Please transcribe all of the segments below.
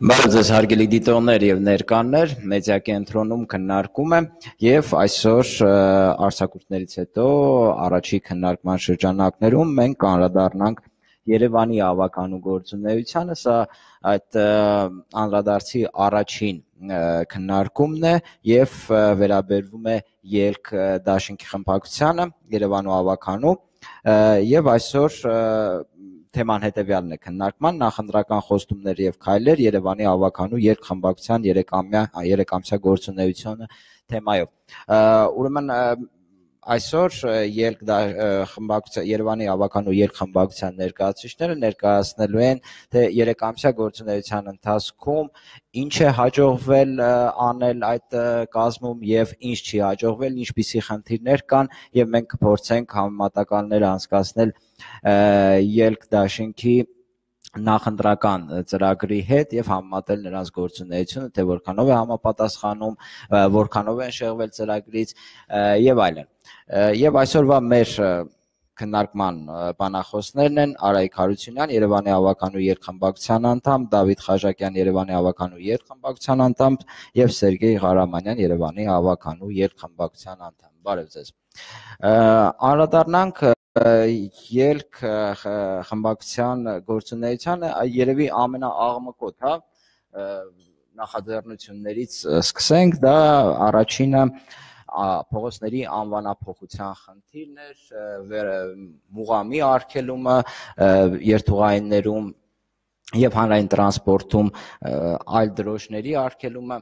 Բարև ձեզ հարգելի դիտողներ եւ ներկաներ, մեդիա կենտրոնում քննարկում է եւ այսօր արցակուրտներից հետո առաջի քննարկման շրջանակներում մենք կանրադառնանք Երևանի ավականու գործունեությանը, սա այդ անդրադարձի առաջին քննարկումն է եւ վերաբերվում է ելք դաշինքի խմբակցությանը Երևանու ավականու եւ այսօր թեման հետեւյալն է. քննարկման նախընտրական խոստումներ եւ քայլեր Երևանի ավականու երկխմբակցության 3-ամյա 3-ամսյա գործունեությունը թեմայով ուրեմն այսօր ելք դա խմբակցության Երևանի ավականու ելք խմբակցության ներկայացուցիչները ներկայացնելու են թե 3 ամսյա գործունեության ընթացքում ինչ է հաջողվել անել այդ կազմում եւ ինչ չի հաջողվել, ինչպիսի խնդիրներ կան եւ մենք կփորձենք համեմատականներ անցկացնել ելք դաշինքի նախընտրական ծրագրի հետ եւ համատել նրանց գործունեությունը, թե որքանով է համապատասխանում, որքանով են շեղվել ծրագրից եւ այլն։ Եվ այսօրվա մեր քննարկման բանախոսներն են Արայիկ Հարությունյան, Երևանի ավականու երկխմբակցության անդամ, Դավիթ Խաժակյան, Երևանի ավականու երկխմբակցության անդամ եւ Սերգեյ Ղարամանյան, Երևանի ավականու երկխմբակցության անդամ։ Բարև ձեզ։ Անդրադառնանք ելք խմբակցության գործունեությանը երևի ամենաաղմկոտ, հա, նախաձեռնություններից սկսենք, դա առաջինը փողոցների անվանափոխության խնդիրն էր, մուղամի արգելումը երթուղայիններում եւ հանրային տրանսպորտում այլ դրոշների արգելումը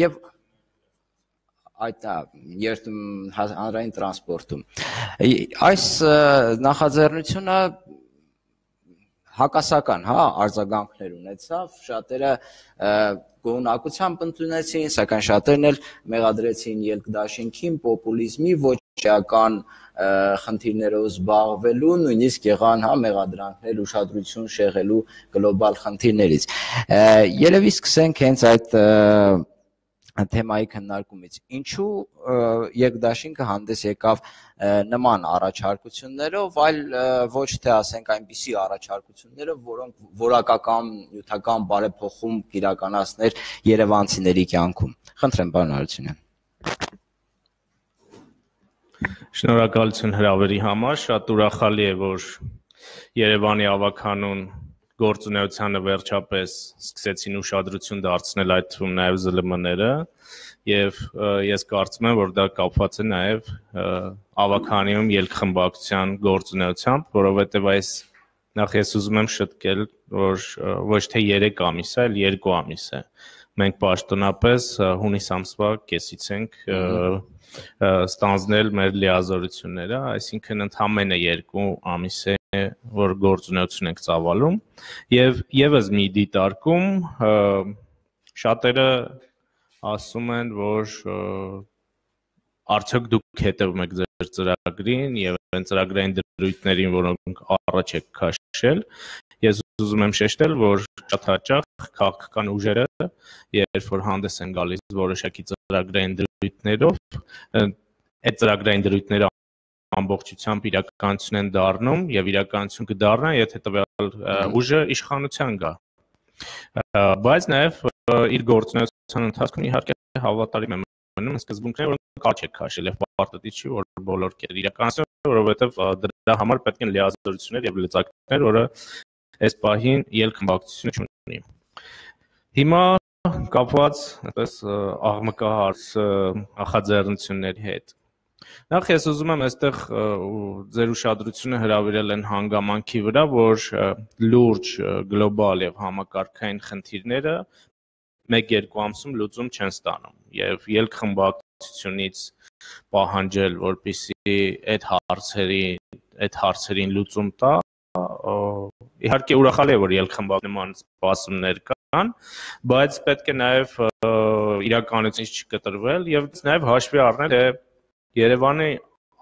եւ այդ երթ հանրային տրանսպորտում այս նախաձեռնությունը հակասական, հա, արձագանքներ ունեցավ, շատերը գոհունակությամբ ընդունեցին, սակայն շատերն էլ մեղադրեցին ելքդաշինքին պոպուլիզմի ոչ էական խնդիրներով զբաղվելու, նույնիսկ եղան հա մեղադրանքներ ուշադրություն շեղելու գլոբալ խնդիրներից։ Երևի սկսենք հենց այդ թեմայի քննարկումից։ Ինչու երկդաշինքը հանդես եկավ նման առաջարկություններով, այլ ոչ թե ասենք այնպիսի առաջարկություններով, որոնք որակական նյութական բարեփոխում կիրականացներ Երևանցիների կյանքում։ Խնդրեմ, պարոն Հարությունյան։ Շնորհակալություն հրավերի համար, շատ ուրախալի է, որ Երևանի ավականուն գործունեությանը վերջապես սկսեցին ուշադրություն դարձնել այդ թվում նաև ԶԼՄ-ները եւ ես կարծում եմ որ դա կապված է նաև ավականիում ելքխմբակցության գործունեությամբ, որովհետեւ այս նախ ես ուզում եմ շտկել, որ ոչ թե 3 ամիս է, այլ 2 ամիս է։ Մենք պաշտոնապես հունիս ամսվա կեսից ենք ստանձնել մեր լիազորությունները, այսինքն ընդամենը 2 ամիս է որ գործունեություն ենք ծավալում եւ եւս մի դիտարկում շատերը ասում են որ արդյոք դուք հետևում եք ձեր ծրագրին եւ այն ծրագրային դրույթներին, որոնք առաջ եք քաշել, ես ուզում եմ շեշտել, որ շատ հաճախ քաղաքական ուժերը, երբ որ հանդես են գալիս որոշակի ծրագրային դրույթներով, այդ ծրագրային դրույթները ամբողջությամբ իրականություն են դառնում եւ իրականություն կդառնան, եթե տվյալ ուժը իշխանության գա։ Բայց նաեւ իր գործունեության ընթացքում իհարկե հավատարիմ եմ մնում սկզբունքները, որոնք կարճ է քաշել եւ պարտադիր չի, որ բոլոր կետեր իրականացնեն, որովհետեւ դրա համար պետք են լիազորություններ եւ լծակներ, որը այս պահին ելքմբակցությունը չունի։ Հիմա կապված այդպես աղմկահարց նախաձեռնությունների հետ Նախ ես ուզում եմ այստեղ ձեր ուշադրությունը հրավիրել են հանգամանքի վրա, որ լուրջ գլոբալ եւ համակարգային խնդիրները 1-2 ամսում լուծում չեն ստանում եւ ելք խմբակցությունից պահանջել, որպիսի այդ հարցերի այդ հարցերին լուծում տա իհարկե ուրախալի է որ ելք խմբակ նման սպասումներ կան, բայց պետք է նաև իրականությունից չկտրվել եւ նաև հաշվի առնել թե Երևանի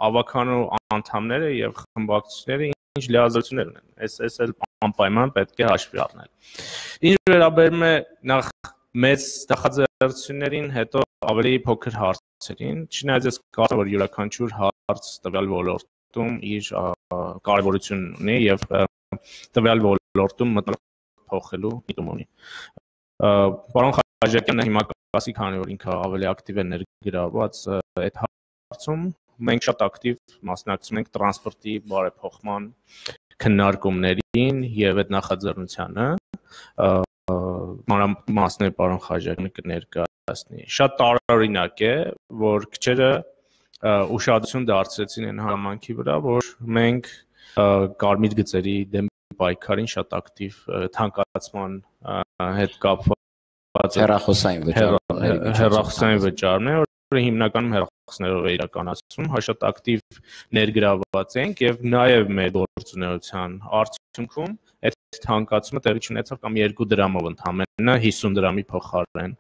ավականու անդամները եւ խմբակցությունները ինչ լիազորություններ ունեն։ Այս այս էլ անպայման պետք է հաշվի առնել։ Ինչ վերաբերում է նախ մեծ նախաձեռնություններին, հետո ավելի փոքր հարցերին, չնայած ես կարծում որ յուրաքանչյուր հարց տվյալ ոլորտում իր կարևորություն ունի եւ տվյալ ոլորտում մտնել փոխելու միտում ունի։ Պարոն Խաչակյանը հիմա կասի, քանի որ ինքը ավելի ակտիվ է ներգրաված այդ հարցում, մենք շատ ակտիվ մասնակցում ենք տրանսպորտի բարեփոխման քննարկումներին եւ այդ նախաձեռնությանը մանրամասներ պարոն Խաչակյանը կներկայացնի։ Շատ տարօրինակ է, որ քչերը ուշադրություն դարձրեցին այն հանգամանքի վրա, որ մենք կարմիր գծերի դեմ պայքարին շատ ակտիվ թանկացման հետ կապված հերախոսային վճարումների հերախոսային վճարումներ, որը հիմնականում հերախոսներով է իրականացվում, հա շատ ակտիվ ներգրաված ենք եւ նաեւ մեր գործունեության արդյունքում այդ թանկացումը տեղի ունեցավ կամ 2 դրամով ընդհանրապես 50 դրամի փոխարեն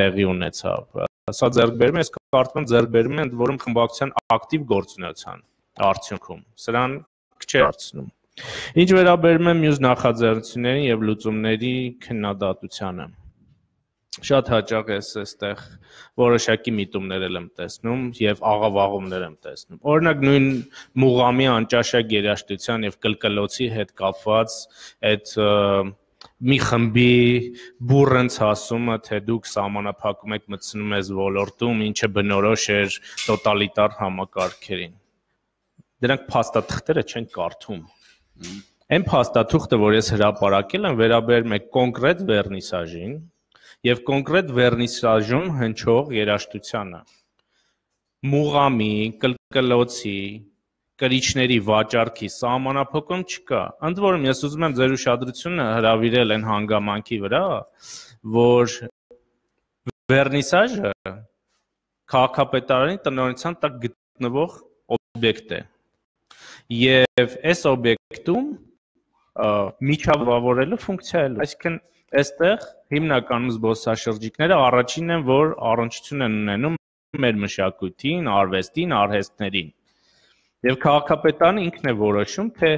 տեղի ունեցավ։ Սա ձեռքբերում է, ես կարծում եմ ձեռքբերում ընդ որում խմբակցության ակտիվ գործունեության արդյունքում։ Սրան չէ հարցնում։ Ինչ վերաբերում է մյուս նախաձեռնություններին եւ լուծումների քննադատությանը շատ հաճախ ես այստեղ որոշակի միտումներ եմ տեսնում եւ աղավաղումներ եմ տեսնում։ Օրինակ նույն մուղամի անճաշակ երաշտության եւ կլկլոցի հետ կապված այդ մի խմբի բուրընց ասումը, թե դուք սահմանափակում եք մտցնում ես ոլորտում, ինչը բնորոշ էր տոտալիտար համակարգերին։ Դրանք փաստաթղթերը չեն կարդում։ Այն փաստաթուղթը, որ ես հրապարակել եմ, վերաբերում է կոնկրետ վերնիսաժին, եւ կոնկրետ վերնիսաժում հնչող երաշտությանը մուղամի, կլկլոցի, կրիչների վաճառքի սահմանափակում չկա։ Ընդ որում ես ուզում եմ ձեր ուշադրությունը հրավիրել այն հանգամանքի վրա, որ վերնիսաժը քաղաքապետարանի տնօրինության տակ գտնվող օբյեկտ է։ Եվ այս օբյեկտում միջավավորելու ֆունկցիա է, այսինքն Այստեղ հիմնականում զբոսաշրջիկները առաջինն են, որ առնչություն են ունենում մեր մշակույթին, արվեստին, արհեստներին։ Եվ քաղաքապետարանը ինքն է որոշում, թե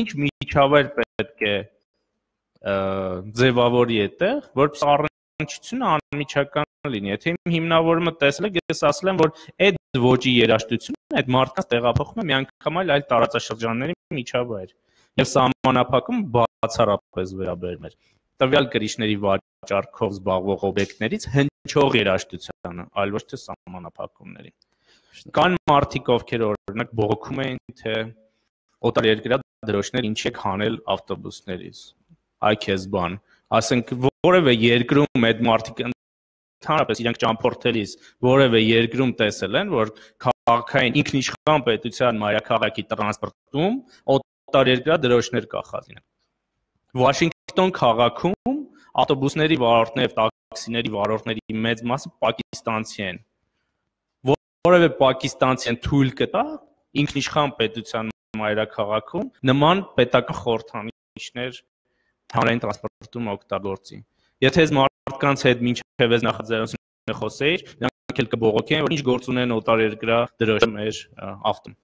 ինչ միջավայր պետք է ձևավորի այդտեղ, որպես առնչությունը անմիջական լինի։ Եթե իմ հիմնավորումը տեսել եք, ես ասել եմ, որ այդ ոճի երաշտությունը այդ մարդկանց տեղափոխում է միանգամայն այլ տարածաշրջանների միջավայր։ Եվ սահմանափակում բացառապես վերաբերում էր տվյալ կրիչների վաճառքով զբաղվող օբյեկտներից հնչող երաժշտությանը, այլ ոչ թե սահմանափակումների։ Կան մարդիկ, ովքեր օրինակ բողոքում են, թե օտարերկրյա դրոշներ ինչ եք հանել ավտոբուսներից։ Այ քեզ բան, ասենք որևէ երկրում այդ մարդիկ ընդհանրապես իրենք ճամփորդելիս որևէ երկրում տեսել են, որ քաղաքային ինքնիշխան պետության մայրաքաղաքի տրանսպորտում օտարերկրյա դրոշներ կախած են։ Վաշինգտոն քաղաքում ավտոբուսների վարորդներ, տաքսիների վարորդների մեծ մասը պակիստանցի են։ Որևէ պակիստանցի են թույլ կտա ինքնիշխան պետության մայրաքաղաքում նման պետական խորհրդանիշներ հանրային տրանսպորտում օգտագործի։ Եթե այս մարդկանց հետ մինչև այս նախաձեռնությունը խոսեիր, նրանք էլ կբողոքեն, որ ինչ գործ ունեն օտարերկրյա դրոշ մեր ավտոմ։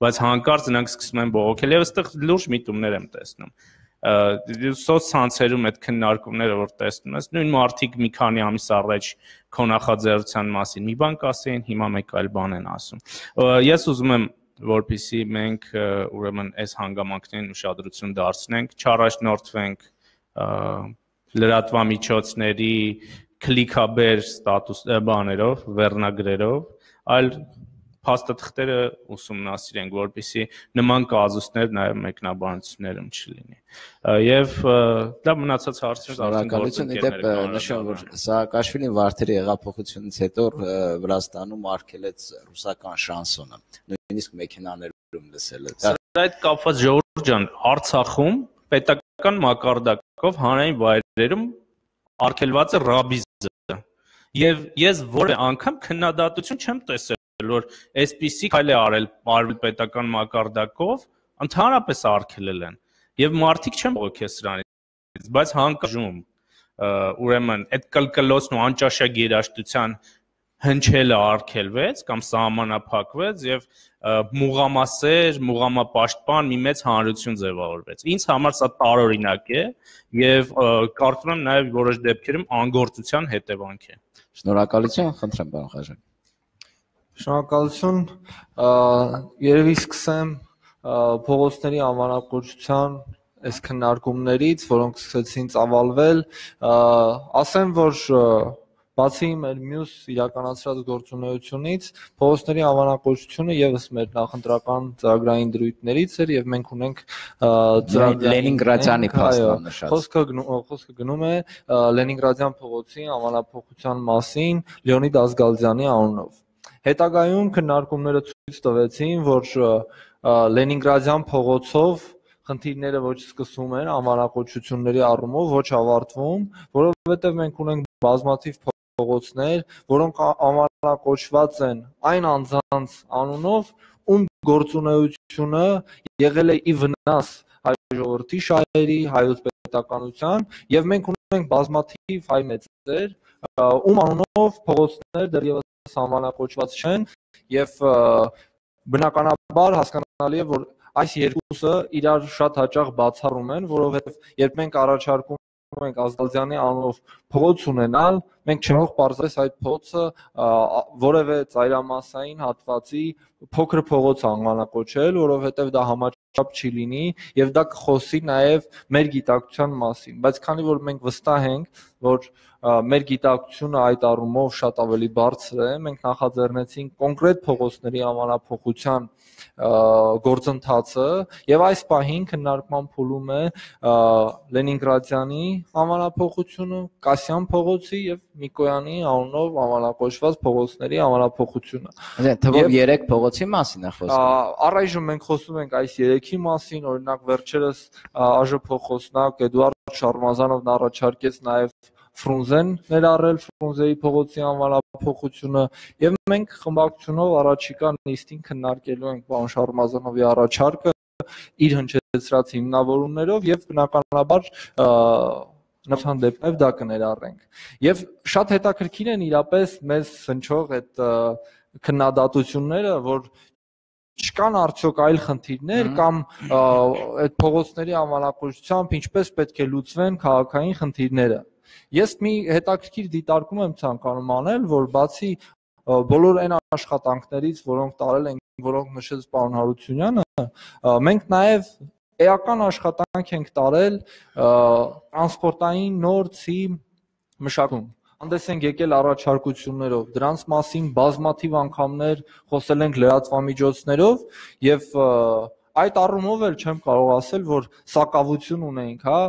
Բայց հանկարծ նրանք սկսում են բողոքել եւ այստեղ լուրջ միտումներ եմ տեսնում սոցցանցերում այդ քննարկումները որ տեսնում ես նույն մարդիկ մի քանի ամիս առաջ քո նախաձեռնության մասին մի բան կասեին հիմա մեկ այլ բան են ասում ես ուզում եմ որpիսի մենք ուրեմն այս հանգամանքներին ուշադրություն դարձնենք չառաջնորդվենք լրատվամիջոցների քլիքաբեր ստատուս բաներով վերնագրերով այլ փաստաթղթերը ուսումնասիրենք, որպեսզի նման կազուսներ նաև մեկնաբանություններում չլինի։ Եվ դա մնացած հարցերից արդեն դեպ նշեմ, որ Սաակաշվիլին Վարդերի հեղափոխությունից հետո Վրաստանում արգելեց ռուսական շանսոնը, նույնիսկ մեքենաներում լսել է։ Դա այդ կապված Ժողովուրդ ջան, Արցախում պետական մակարդակով հանրային վայրերում արգելված է ռաբիզը։ Եվ ես որը անգամ քննադատություն չեմ տեսել որ այսպիսի քայլ է արել արվել պետական մակարդակով, ընդհանրապես արգելել են։ Եվ մարդիկ չեն ողոքել սրանից, բայց հանկարժում ուրեմն այդ կլկլոցն ու անճաշակ երաշտության հնչելը արգելվեց կամ սահմանափակվեց եւ մուղամասեր, մուղամապաշտպան մի մեծ հանրություն ձևավորվեց։ Ինչ համար սա տարօրինակ է եւ կարծում եմ նաեւ որոշ դեպքերում անգործության հետևանք է։ Շնորհակալություն, խնդրեմ, պարոն Խաչյան։ Շնորհակալություն։ Երևի սկսեմ փողոցների անվանակոչության այս քննարկումներից, որոնք սկսեցին ծավալվել, ասեմ, որ Բացի մեր մյուս իրականացրած գործունեությունից, փողոցների անվանակոչությունը եւս մեր նախընտրական ծրագրային դրույթներից էր եւ մենք ունենք Լենինգրադյանի փաստանը շատ։ Խոսքը խոսքը գնում է Լենինգրադյան փողոցի անվանակոչության մասին Լեոնիդ Ազգալձյանի անունով։ Հետագայում քննարկումները ցույց տվեցին, որ Լենինգրադյան փողոցով խնդիրները ոչ սկսում են անվանակոչությունների առումով, ոչ ավարտվում, որովհետև մենք ունենք բազմաթիվ փողոցներ, որոնք անվանակոչված են այն անձանց անունով, ում գործունեությունը եղել է ի վնաս հայ ժողովրդի շահերի, հայոց պետականության, եւ մենք ունենք բազմաթիվ հայ մեծեր, ում անունով փողոցներ դեռևս անվանակոչված չեն եւ բնականաբար հասկանալի է որ այս երկուսը իրար շատ հաճախ բացառում են, որովհետև երբ մենք առաջարկում ենք Ազգալձյանի անունով փոց ունենալ, մենք չենք պարզես այդ փոցը որևէ ծայրամասային հատվածի փոքր փողոց անվանակոչել, որովհետև դա համաչափ չի լինի եւ դա կխոսի նաեւ մեր գիտակցության մասին, բայց քանի որ մենք վստահ ենք, որ մեր գիտակցությունը այդ առումով շատ ավելի բարձր է, մենք նախաձեռնեցինք կոնկրետ փողոցների անվանափոխության գործընթացը եւ այս պահին քննարկման փուլում է Լենինգրադյանի անվանափոխությունը, Կասյան փողոցի եւ Միկոյանի անունով անվանակոչված փողոցների անվանափոխությունը։ Դե թվով 3 փողոցի մասին է խոսքը։ Առայժմ մենք խոսում ենք այս 3-ի մասին, օրինակ վերջերս ԱԺ փոխոսնակ Էդուարդ Շարմազանովն առաջարկեց նաեւ Ֆրունզեն ներառել Ֆրունզեի փողոցի անվանափոխությունը եւ մենք խմբակցությունով առաջիկա նիստին քննարկելու ենք պարոն Շարմազանովի առաջարկը իր հնչեցրած հիմնավորումներով եւ բնականաբար նման դեպքերով դա կներառենք։ Եւ շատ հետաքրքիր են իրապես մեզ հնչող այդ քննադատությունները, որ չկան արդյոք այլ խնդիրներ կամ այդ փողոցների անվանակոչությամբ ինչպես պետք է լուծվեն քաղաքային խնդիրները։ Ես մի հետաքրքիր դիտարկում եմ ցանկանում անել, որ բացի բոլոր այն աշխատանքներից, որոնք տարել են, որոնք նշեց պարոն Հարությունյանը, մենք նաև էական աշխատանք ենք տարել տրանսպորտային նոր ցի մշակում հանդես ենք եկել առաջարկություններով դրանց մասին բազմաթիվ անգամներ խոսել ենք լրատվամիջոցներով եւ այդ առումով էլ չեմ կարող ասել որ սակավություն ունենք հա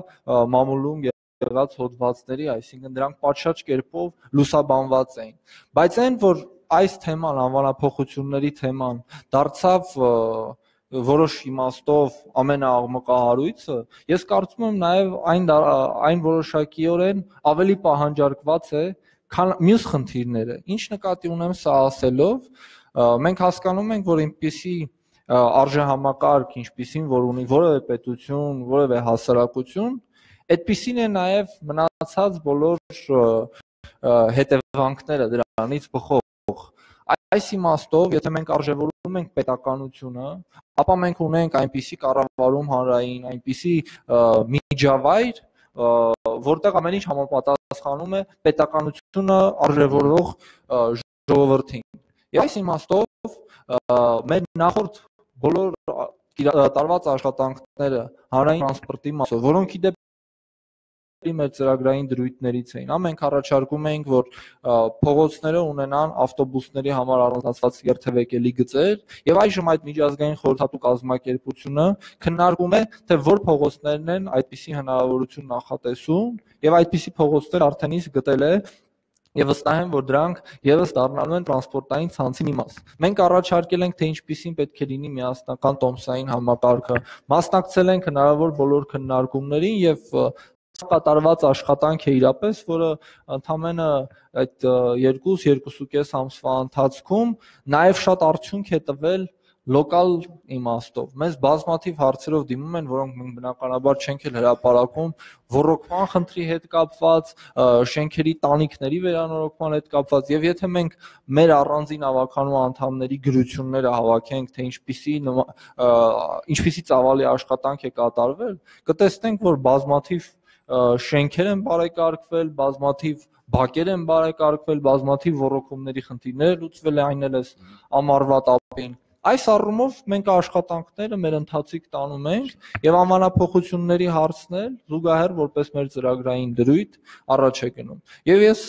մամուլում եղած հոդվածների, այսինքն դրանք պատշաճ կերպով լուսաբանված էին։ Բայց այն, որ այս թեման, անվանափոխությունների թեման դարձավ որոշ իմաստով ամենաաղմկահարույցը, ես կարծում եմ նաև այն այն որոշակիորեն ավելի պահանջարկված է, քան մյուս խնդիրները։ Ինչ նկատի ունեմ սա ասելով, մենք հասկանում ենք, որ այնպիսի արժեհամակարգ, ինչպիսին որ ունի որևէ պետություն, որևէ հասարակություն, Այդպիսին է նաև մնացած բոլոր հետևանքները դրանից բխող։ Այս իմաստով, եթե մենք արժևորում ենք պետականությունը, ապա մենք ունենք այնպիսի կառավարում հանրային, այնպիսի միջավայր, որտեղ ամեն ինչ համապատասխանում է պետականությունը արժևորող ժողովրդին։ Եվ այս իմաստով մեր նախորդ բոլոր տարված աշխատանքները հանրային տրանսպորտի մասով, որոնք ի դեպ մեր ծրագրային դրույթներից էին։ Ամենք առաջարկում էինք, որ փողոցները ունենան ավտոբուսների համար առանձնացված երթևեկելի գծեր, եւ այժմ այդ միջազգային խորհրդատու կազմակերպությունը քննարկում է, թե որ փողոցներն են այդպիսի հնարավորություն նախատեսում, եւ այդպիսի փողոցներ արդեն իսկ գտել է Եվ վստահ եմ, որ դրանք եւս դառնալու են տրանսպորտային ցանցի մի մաս։ Մենք առաջարկել ենք, թե ինչպիսին պետք է լինի միասնական տոմսային համակարգը։ Մասնակցել ենք հնարավոր բոլոր քննարկումներին եւ կատարված աշխատանք է իրապես, որը ընդամենը այդ 2-2.5 ամսվա ընթացքում նաև շատ արդյունք է տվել լոկալ իմաստով։ Մեզ բազմաթիվ հարցերով դիմում են, որոնք մենք բնականաբար չենք էլ հրապարակում, ռոռոկման խնդրի հետ կապված, շենքերի տանիքների վերանորոգման հետ կապված, եւ եթե մենք մեր առանձին ավականու անդամների գրությունները հավաքենք, թե ինչպիսի ինչպիսի ծավալի աշխատանք է կատարվել, կտեսնենք, որ բազմաթիվ շենքեր են բարեկարգվել, բազմաթիվ բակեր են բարեկարգվել, բազմաթիվ ռոռոկումների խնդիրներ լուծվել է այն էլ էս ամառվա տապին։ Այս առումով մենք աշխատանքները մեր ընթացիկ տանում ենք եւ անվանափոխությունների հարցն էլ զուգահեռ որպես մեր ծրագրային դրույթ առաջ է գնում։ Եվ ես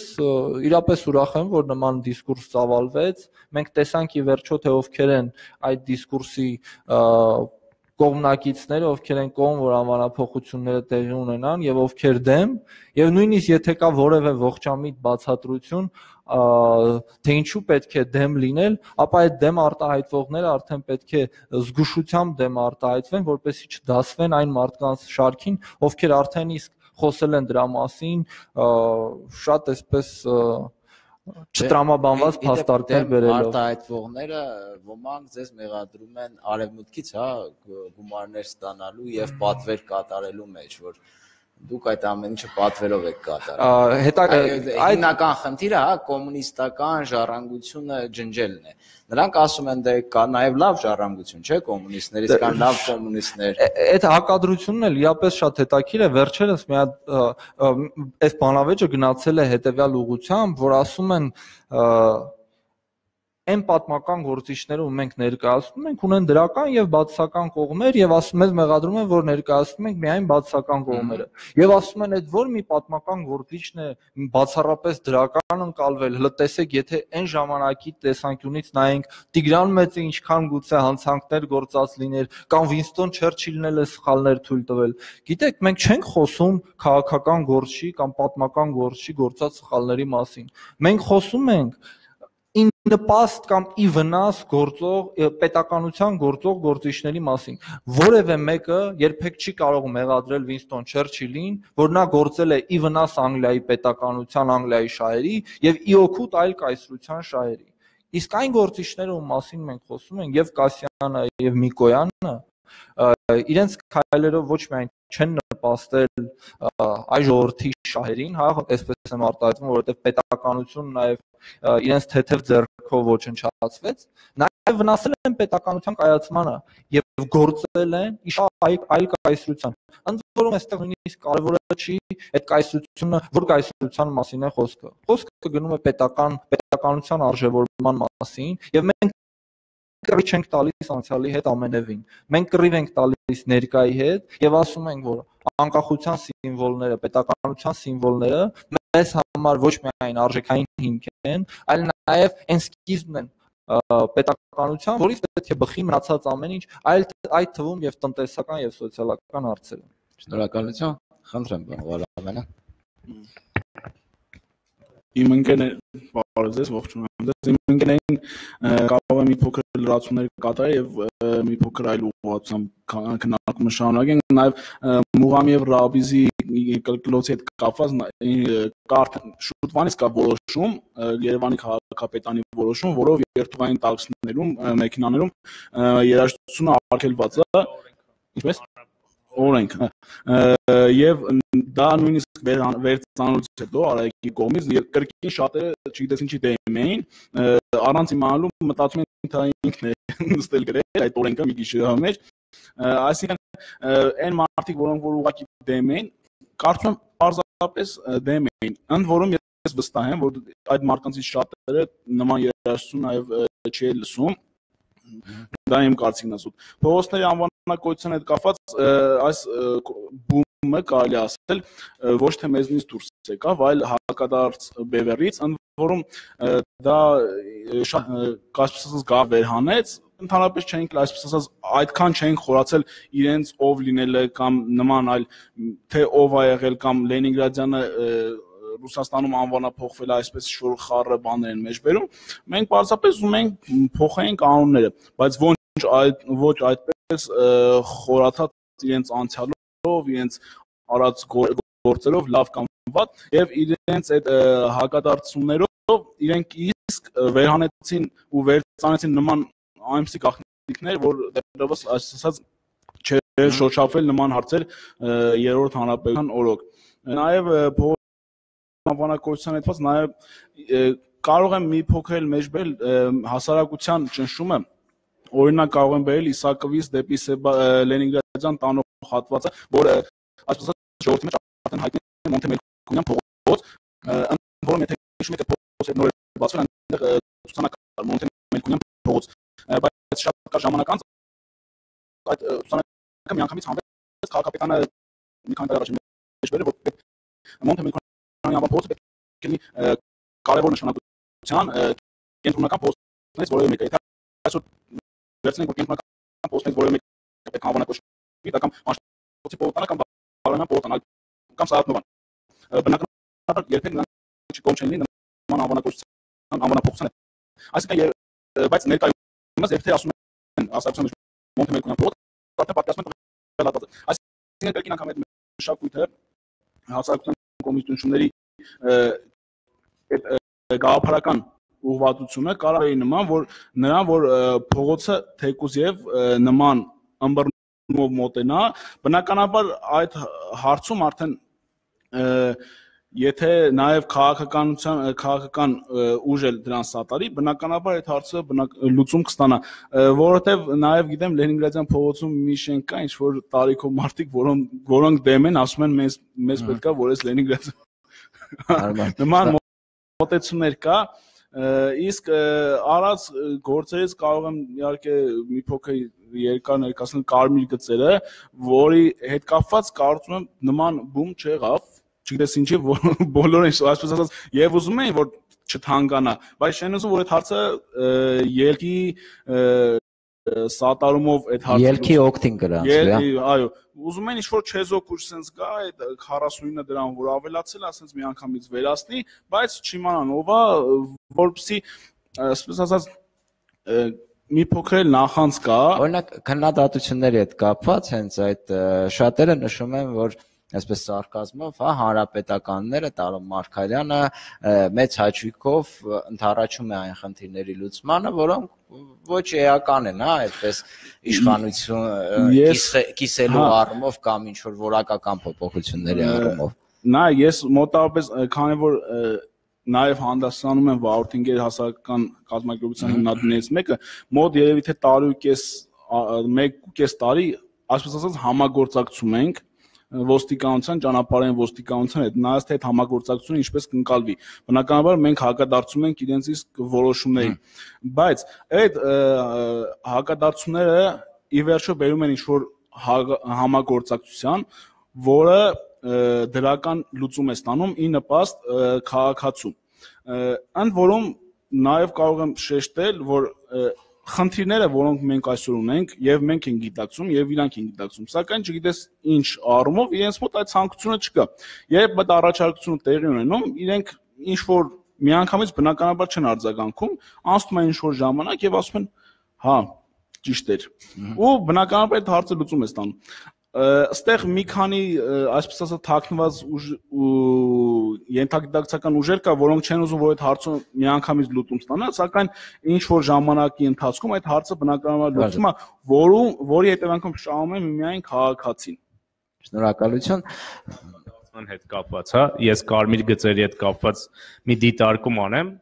իրապես ուրախ եմ, որ նման դիսկուրս ծավալվեց։ Մենք տեսանք ի վերջո թե ովքեր են այդ դիսկուրսի կողմնակիցները, ովքեր են կողմ, որ անվանափոխությունները տեղի ունենան եւ ովքեր դեմ, եւ նույնիսկ եթե կա որևէ ողջամիտ բացատրություն, թե ինչու պետք է դեմ լինել, ապա այդ դեմ արտահայտվողները արդեն պետք է զգուշությամբ դեմ արտահայտվեն, որպեսզի չդասվեն այն մարդկանց շարքին, ովքեր արդեն իսկ խոսել են դրա մասին, շատ այսպես չտրամաբանված փաստարկներ բերելով արտահայտվողները ոմանք ձեզ մեղադրում են արևմուտքից, հա, գումարներ ստանալու եւ պատվեր կատարելու մեջ, որ դուք այդ ամեն ինչը պատվերով եք կատարում։ Հետա հիմնական խնդիրը, հա, կոմունիստական ժառանգությունը ջնջելն է։ Նրանք ասում են դե կա նաև լավ ժառանգություն, չէ՞, կոմունիստներից կան լավ կոմունիստներ։ Այդ հակադրությունն էլ իապես շատ հետաքրիր է, վերջերս մի հատ այս բանավեճը գնացել է հետեւյալ ուղությամբ, որ ասում են այն պատմական գործիչները, ում մենք ներկայացնում ենք, ունեն դրական եւ բացասական կողմեր եւ ասում մեզ մեղադրում են, որ ներկայացնում ենք միայն բացասական կողմերը։ Եվ ասում են, այդ որ մի պատմական գործիչն է բացառապես դրական ընկալվել, հələ տեսեք, եթե այն ժամանակի տեսանկյունից նայենք Տիգրան Մեծը ինչքան գուցե հանցանքներ գործած լիներ, կամ Վինստոն Չերչիլն էլ է սխալներ թույլ տվել։ Գիտեք, մենք չենք խոսում քաղաքական գործի կամ պատմական գործի գործած սխալների մասին։ Մենք խոսում ենք նպաստ կամ ի վնաս գործող պետականության գործող գործիչների մասին։ Որևէ մեկը երբեք չի կարող մեղադրել Վինստոն Չերչիլին, որ նա գործել է ի վնաս Անգլիայի պետականության, Անգլիայի շահերի եւ ի օգուտ այլ կայսրության շահերի։ Իսկ այն գործիչները, ում մասին մենք խոսում ենք, եւ Կասյանը եւ Միկոյանը, իրենց քայլերով ոչ միայն չեն նպաստել այ ժողովրդի շահերին, հա, այսպես եմ արտահայտվում, որովհետև պետականությունը նաև իրենց թեթև ձեռքով ոչնչացվեց, նաև վնասել են պետականության կայացմանը եւ գործել են իշայ այլ կայսրության։ Ընդ որում այստեղ նույնիսկ կարևորը չի այդ կայսրությունը, որ կայսրության մասին է խոսքը։ Խոսքը գնում է պետական պետականության արժևորման մասին եւ մենք կռիվ չենք տալիս անցյալի հետ ամենևին։ Մենք կռիվ ենք տալիս ներկայի հետ եւ ասում ենք, որ անկախության սիմվոլները, պետականության սիմվոլները մեզ համար ոչ միայն արժեքային հիմք են, այլ նաեւ այն սկիզբն են պետականության, որից պետք է բխի մնացած ամեն ինչ, այլ այդ թվում եւ տնտեսական եւ սոցիալական հարցերը։ Շնորհակալություն։ Խնդրեմ, Վարամենը իմ ընկերներ բարև ձեզ ողջունում եմ իմ ընկերներին կարող եմ մի փոքր լրացումներ կատարել եւ մի փոքր այլ ուղղությամբ քննարկումը շարունակենք նաեւ Մուղամ եւ Ռաբիզի կլկլոցի հետ կապված կարդ շուտվանից կա որոշում Երևանի քաղաքապետանի որոշում որով երթուղային տաքսիներում մեքենաներում երաժշտությունը արգելված է ինչպես օրենք եւ դա նույնիսկ վերցանելուց հետո արայքի կողմից կրկին շատերը չգիտես ինչի դեմ էին առանց իմանալու մտածում են թե ինքն է նստել գրել այդ օրենքը մի գիշերվա մեջ այսինքն այն մարդիկ որոնք որ ուղակի դեմ էին կարծում եմ պարզապես դեմ էին ընդ որում ես վստահ եմ որ այդ մարդկանցից շատերը նման երաժշտություն նաեւ չի լսում Դա իմ կարծիքն է սուտ։ Փողոցների անվանակոչության հետ կապված այս բումը կարելի ասել ոչ թե մեզնից դուրս եկավ, այլ հակադարձ բևերից, ընդ որում դա կասպսած գա վերհանեց ընդհանրապես չենք այսպես ասած այդքան չենք խորացել իրենց ով լինելը կամ նման այլ թե ով ա եղել կամ Լենինգրադյանը Ռուսաստանում անվանափոխվել է այսպես շուր խառը բաներ են մեջ բերում, մենք պարզապես ուզում ենք փոխենք կանոնները, բայց ոչ այդ ոչ այդպես խորաթած իրենց անցյալով, իրենց արած գործերով լավ կամ վատ եւ իրենց այդ հակադարձություններով իրենք իսկ վերհանեցին ու վերցանեցին նման այնպիսի գաղտնիքներ, որ դեռևս ասած չէր շոշափվել նման հարցեր երրորդ հանրապետության օրոք։ Նաև անվանակոչության հետված նաև կարող եմ մի փոքր մեջբել հասարակության ճնշումը օրինակ կարող եմ բերել Իսակովից դեպի Լենինգրադյան տանող հատվածը, որը այսպես ժողովրդի մեջ արդեն հայտնի է Մոնտեմելքունյան փողոց, որը եթե հիշում եք փողոցը նոր բացվել, այնտեղ ցուցանակար Մոնտեմելքունյան փողոց, բայց շատ կար ժամանակ անց այդ ուսանողը միանգամից համբերեց քաղաքապետանը մի քանի տարի առաջ մեջբերը որ Մոնտե Մելքոնյանի ապահովը պետք է լինի կարևոր նշանակության կենտրոնական պոստներից որևէ մեկը։ Եթե այսօր վերցնենք որ կենտրոնական պոստներից որևէ մեկը պետք է անվանակոչվի, դա կամ մասնակցի պողոտանա կամ բարոյական պողոտանա կամ սահատնովան։ Բնականաբար երբեք նրանք չկոմ չեն լինի նման անվանակոչության անվանափոխության։ Այսինքն բայց ներկայումս երբ թե ասում են ասացիոն Մոնտե Մելքոնյան պողոտ, դա պատկասում են վերադարձ։ Այսինքն կրկին անգամ այդ մշակույթը հասարակության կոմիտունությունների այդ գաղափարական ուղղվածությունը կարող է նման, որ նրան որ փողոցը թեկուզ եւ նման ըմբռնումով մոտենա, բնականաբար այդ հարցում արդեն Եթե նաև քաղաքականության քաղաքական ուժ էլ դրան սատարի, բնականաբար այդ հարցը լուծում կստանա, որովհետև նաև գիտեմ Լենինգրադյան փողոցում մի շենք կա, ինչ որ տարիքով մարդիկ, որոնք որոնք դեմ են, ասում են մեզ մեզ պետքա որ այս Լենինգրադ նման մոտեցումներ կա, իսկ առած գործերից կարող եմ իհարկե մի փոքր երկար ներկայացնել կարմիր գծերը, որի հետ կապված կարծում եմ նման բում չեղավ չգիտես ինչի բոլորը այսպես ասած եւ ուզում էին որ չթանկանա բայց չեն ուզում որ այդ հարցը ելքի սատարումով այդ հարցը ելքի օկտին գրանցվի այո ուզում են ինչ-որ չեզոք ուժ sense գա այդ 49-ը դրան որ ավելացել ասենց մի անգամից վերացնի բայց չիմանան ով է որպեսի այսպես ասած մի փոքր նախանց կա օրինակ քննադատությունների հետ կապված հենց այդ շատերը նշում են որ այսպես սարկազմով, հա, հանրապետականները Տարոն Մարկարյանը մեծ հաճույքով ընթառաջում է այն խնդիրների լուծմանը, որոնք ոչ էական են, հա, այդպես իշխանություն կիսելու հա։ առումով կամ ինչ որ որակական փոփոխությունների առումով։ Նա ես մոտավորապես քանի որ նաև հանդասանում են Վաուտինգեր հասարակական կազմակերպության հիմնադիրներից մեկը, մոտ երևի թե տարի ու կես 1.5 տարի, այսպես ասած համագործակցում ենք ոստիկանության ճանապարհային ոստիկանության հետ նայած թե այդ համագործակցությունը ինչպես կընկալվի բնականաբար մենք հակադարձում ենք իրենց իսկ որոշումներին բայց այդ հակադարձումները ի վերջո բերում են ինչ որ համագործակցության որը դրական լուծում է ստանում ի նպաստ քաղաքացու ընդ որում նաև կարող եմ շեշտել որ խնդիրները, որոնք մենք այսօր ունենք, եւ մենք ենք գիտակցում եւ իրանք են գիտակցում, սակայն չգիտես ինչ առումով իրենց մոտ այդ ցանկությունը չկա։ Երբ այդ առաջարկությունը տեղի ունենում, իրենք ինչ որ միանգամից բնականաբար չեն արձագանքում, անցնում է ինչ որ ժամանակ եւ ասում են, հա, ճիշտ էր։ Ու բնականաբար այդ հարցը լուծում է ստանում ըստեղ մի քանի այսպես ասած թաքնված ուժ ենթագիտակցական ուժեր կա, որոնք չեն ուզում որ այդ հարցը միանգամից լուծում ստանա, սակայն ինչ որ ժամանակի ընթացքում այդ հարցը բնականաբար լուծում է, որում որի հետևանքով շահում է միայն քաղաքացին։ Շնորհակալություն ան հետ կապված, հա, ես կարմիր գծերի հետ կապված մի դիտարկում անեմ,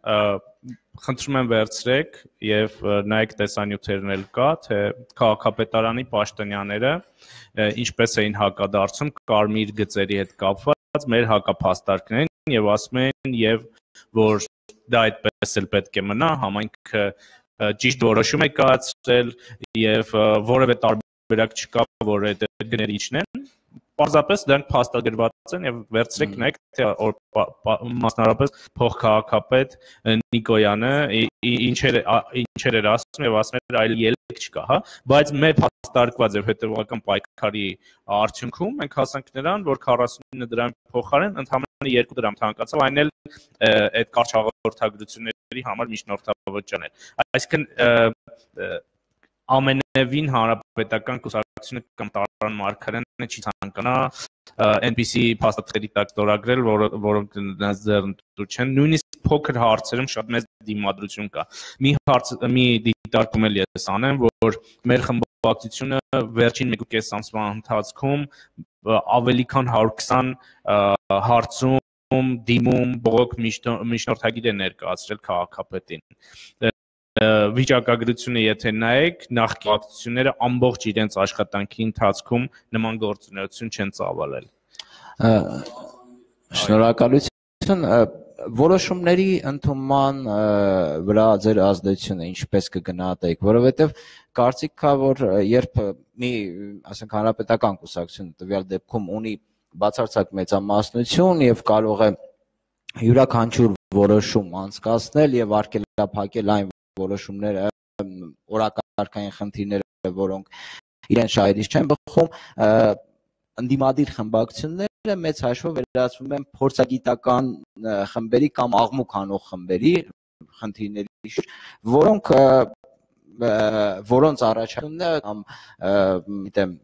խնդրում եմ վերցրեք եւ նայեք տեսանյութերն էլ կա, թե քաղաքապետարանի պաշտոնյաները ինչպես էին հակադարձում կարմիր գծերի հետ կապված մեր հակափաստարկներին եւ ասում են եւ որ դա այդպես էլ պետք է մնա, համայնքը ճիշտ որոշում է կայացրել եւ որևէ տարբերակ չկա, որ այդ գները իջնեն Պարզապես դրանք փաստագրված են եւ վերցրեք նայեք թե մասնարարպես փոխքաղաքապետ Նիկոյանը ինչեր ինչեր էր ասում եւ ասում էր այլ ելք չկա, հա, բայց մեր փաստարկված եւ հետեւական պայքարի արդյունքում մենք հասանք նրան, որ 49 դրամ փոխարեն ընդհանրապես 2 դրամ թանկացավ, այն էլ այդ կարճ հաղորդագրությունների համար միջնորդավճան էր։ Այսինքն ամենևին հանրապետական կուսակցությունը կամ Տարան Մարկարյանը չի ցանկանա NPC փաստաթղթերի տակ ստորագրել, որ որոնք նրանց ձեռնտու չեն, նույնիսկ փոքր հարցերում շատ մեծ դիմադրություն կա։ Մի հարց մի դիտարկում էլ ես անեմ, որ մեր խմբակցությունը վերջին 1.5 ամսվա ընթացքում ավելի քան 120 հարցում դիմում բողոք միջնորդագիր է ներկայացրել քաղաքապետին վիճակագրությունը եթե նայեք, նախկինությունները ամբողջ իրենց աշխատանքի ընթացքում նման գործունեություն չեն ծավալել։ Շնորհակալություն որոշումների ընդունման վրա ձեր ազդեցությունը ինչպես կգնահատեիք, որովհետև կարծիք կա, որ երբ մի, ասենք, հանրապետական կուսակցություն տվյալ դեպքում ունի բացարձակ մեծամասնություն եւ կարող է յուրաքանչյուր որոշում անցկացնել եւ արկելափակել այն որոշումները օրակարգային խնդիրները, որոնք իրեն շահերից չեն բխում, ընդդիմադիր խմբակցությունները մեծ հաշվով վերածվում են փորձագիտական խմբերի կամ աղմուկ անող խմբերի խնդիրների որոնք որոնց առաջարկումները կամ գիտեմ